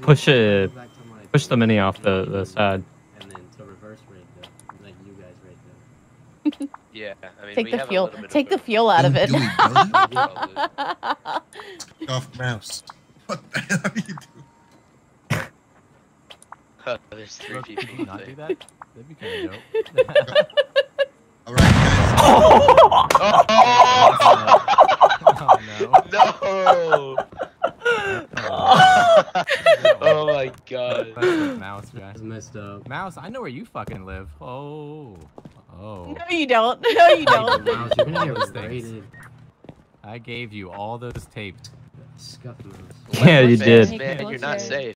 Push go it- back to Push the mini off the, the side. And then to reverse rate them, like you guys rate them. Yeah, I mean, Take we the have fuel. little bit Take of the fuel out of it. do it, Off mouse. What the hell are you doing? Oh, there's three people. could you not do that? That'd be kind of dope. All right, guys. Oh, oh no. no! oh my god. Mouse guy. That's messed up. Mouse, I know where you fucking live. Oh. Oh. No, you don't. No, you don't. Mouse, you're gonna get things. rated. I gave you all those tapes. Scuff mouse. Yeah, you did. Man, you're not safe.